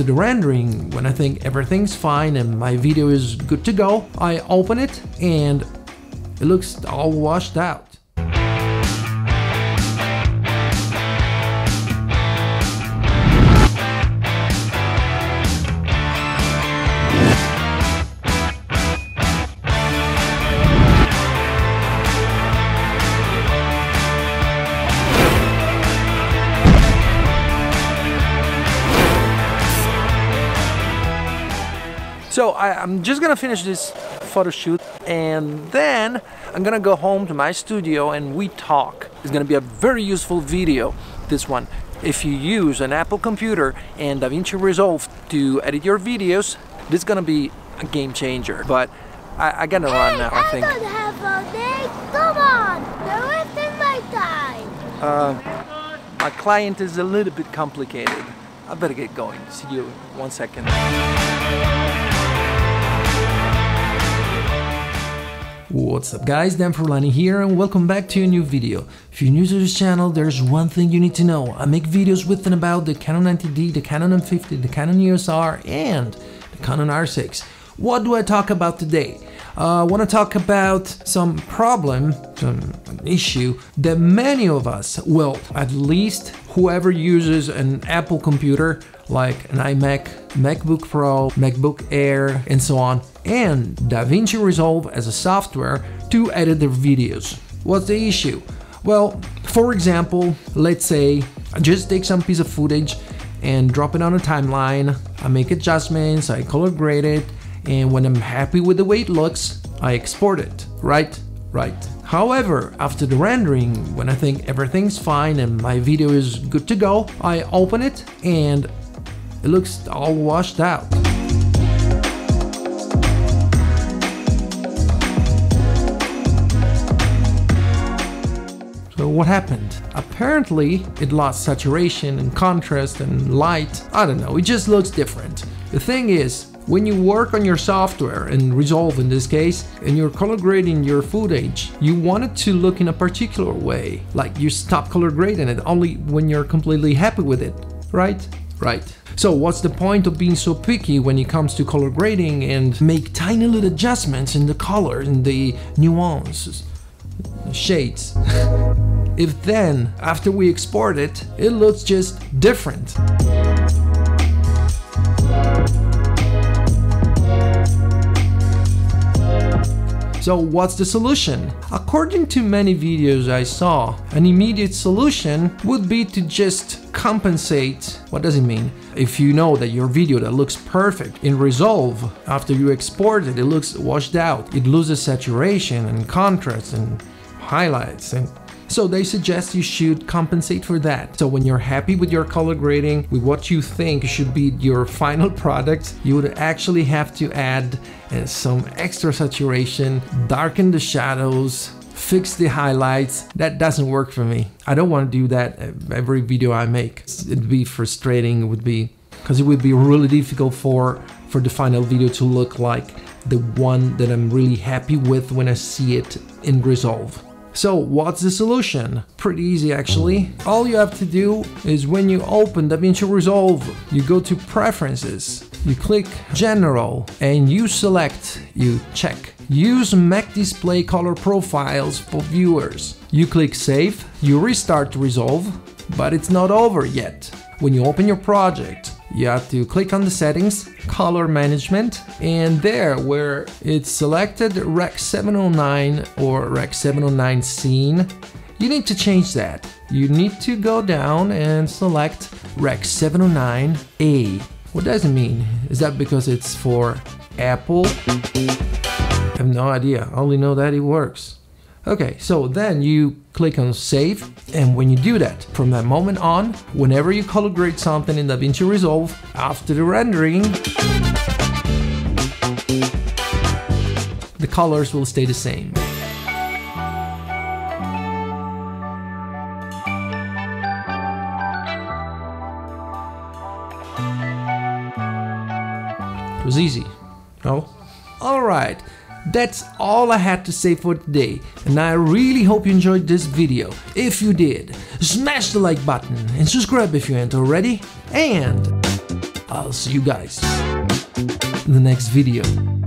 After the rendering, when I think everything's fine and my video is good to go, I open it and it looks all washed out. So I, am just gonna finish this photo shoot and then I'm gonna go home to my studio and we talk. It's gonna be a very useful video, this one. If you use an Apple computer and DaVinci Resolve to edit your videos, this is gonna be a game changer. But I, I gotta hey, run now, I think. I don't have all day. Come on, they're wasting my time. Uh, my client is a little bit complicated. I better get going. See you one second. What's up guys, Dan Frullani here and welcome back to a new video. If you're new to this channel, there's one thing you need to know. I make videos with and about the Canon 90D, the Canon M50, the Canon EOS R and the Canon R6. What do I talk about today? Uh, I want to talk about some problem, some issue that many of us, well, at least whoever uses an Apple computer like an iMac, MacBook Pro, MacBook Air, and so on, and DaVinci Resolve as a software to edit their videos. What's the issue? Well, for example, let's say I just take some piece of footage and drop it on a timeline, I make adjustments, I color grade it, and when I'm happy with the way it looks, I export it, right? Right. However, after the rendering, when I think everything's fine and my video is good to go, I open it and it looks all washed out. So what happened? Apparently it lost saturation and contrast and light. I don't know, it just looks different. The thing is, when you work on your software and Resolve in this case, and you're color grading your footage, you want it to look in a particular way. Like you stop color grading it only when you're completely happy with it, right? Right. So what's the point of being so picky when it comes to color grading and make tiny little adjustments in the color and the nuances, shades? if then, after we export it, it looks just different. So what's the solution? According to many videos I saw, an immediate solution would be to just compensate. What does it mean? If you know that your video that looks perfect in Resolve, after you export it, it looks washed out. It loses saturation and contrast and highlights and so they suggest you should compensate for that. So when you're happy with your color grading, with what you think should be your final product, you would actually have to add uh, some extra saturation, darken the shadows, fix the highlights. That doesn't work for me. I don't want to do that every video I make. It'd be frustrating, it would be because it would be really difficult for for the final video to look like the one that I'm really happy with when I see it in Resolve. So what's the solution? Pretty easy actually. All you have to do is when you open DaVinci Resolve, you go to Preferences, you click General, and you select, you check, Use Mac Display Color Profiles for viewers. You click Save, you restart Resolve, but it's not over yet. When you open your project, you have to click on the settings, color management, and there where it's selected Rec 709 or Rec 709 scene, you need to change that. You need to go down and select Rec 709A. What does it mean? Is that because it's for Apple? I have no idea. I only know that it works. Okay, so then you click on save and when you do that, from that moment on, whenever you color grade something in DaVinci Resolve, after the rendering, the colors will stay the same. It was easy, no? Alright, that's all I had to say for today, and I really hope you enjoyed this video. If you did, smash the like button and subscribe if you ain't already, and I'll see you guys in the next video.